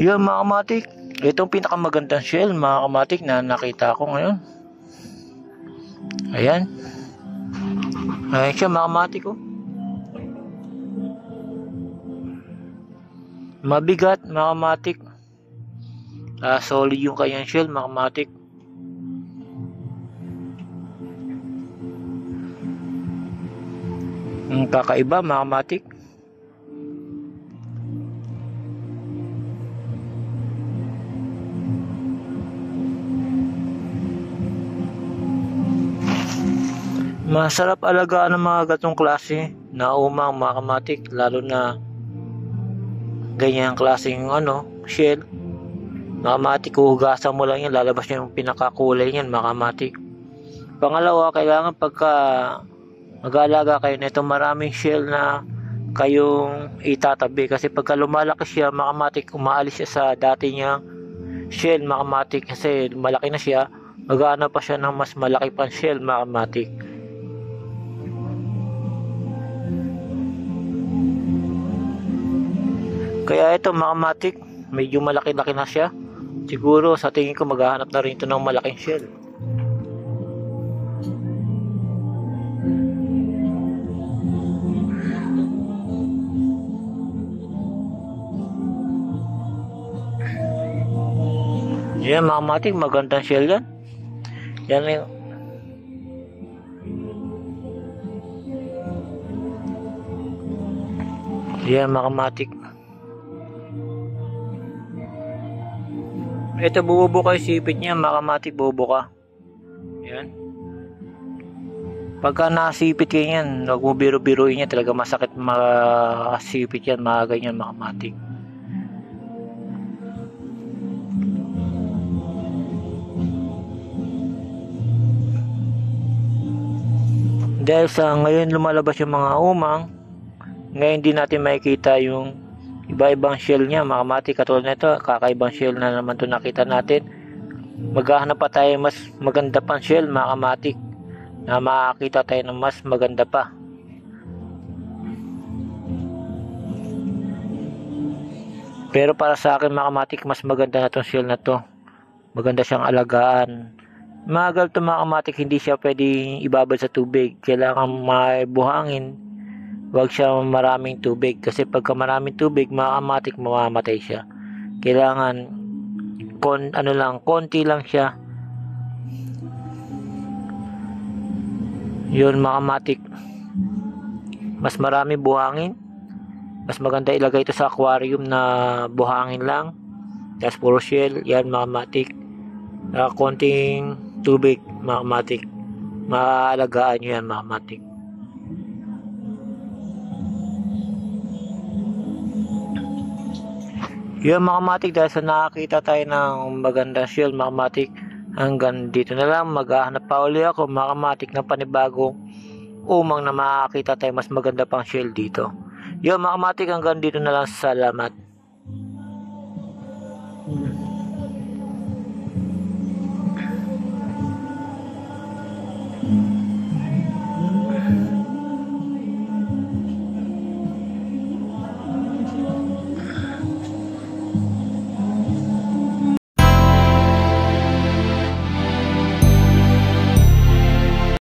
Yan mga kamatik. Itong pinakamagandang shell mga kamatik na nakita ko ngayon. Ayan. Ayan siya mga kamatik oh. Mabigat mga kamatik. Ah, solid yung kanyang shell mga kamatik. Ang kakaiba mga kamatik. Masarap alagaan ng mga gatong klase na umang mga lalo na ganyang klaseng ano, shell. Mga kamatik, huhugasan mo lang yan, lalabas yung pinakakulay niyan mga. Pangalawa, kailangan pagka mag-aalaga kayo nito maraming shell na kayong itatabi kasi pagka lumalaki siya mga kamatik, umaalis siya sa dati niyang shell mga kamatik kasi malaki na siya, magana pa siya ng mas malaki pang shell mga Kaya ito mga matik, medyo malaki-laki na siya. Siguro sa tingin ko maghahanap na rin ito ng malaking shell. Yan mga matik, magandang shell yan. Yan yung Yan mga matik. Ito bububuka yung sipit niya, makamatik bubuka. Yan. Pagka nasipit kayo yan, huwag mo biro-biruin niya, talaga masakit makasipit yan, mga ganyan makamatik. Dahil sa ngayon lumalabas yung mga umang, ngayon di natin makikita yung iba-ibang shell niya mga mati katulad nito kakaibang shell na naman to nakita natin. Maghahanap pa tayo mas maganda pang shell mga na makakita tayo ng mas maganda pa. Pero para sa akin mga mas maganda na tong shell na to. Maganda siyang alagaan. Magal to mga hindi siya pwedeng ibabad sa tubig. Kailangan may buhangin Huwag siya maraming tubig kasi pagka maraming tubig, makamatik mamamatay siya. Kailangan kon ano lang, konti lang siya. Yun makamatik. Mas marami buhangin. Mas maganda ilagay ito sa aquarium na buhangin lang. Tapos puro shell, yan makamatik. Uh, konting tubig makamatik. Maalagaan nyo yan makamatik. Yun mga kamatik, dahil sa nakakita tayo ng magandang shield mga kamatik, hanggang dito na lang, maghahanap pa uli ako mga kamatik ng panibagong umang na makakita tayo mas maganda pang shield dito. Yun mga kamatik, hanggang dito na lang, salamat. Thank you.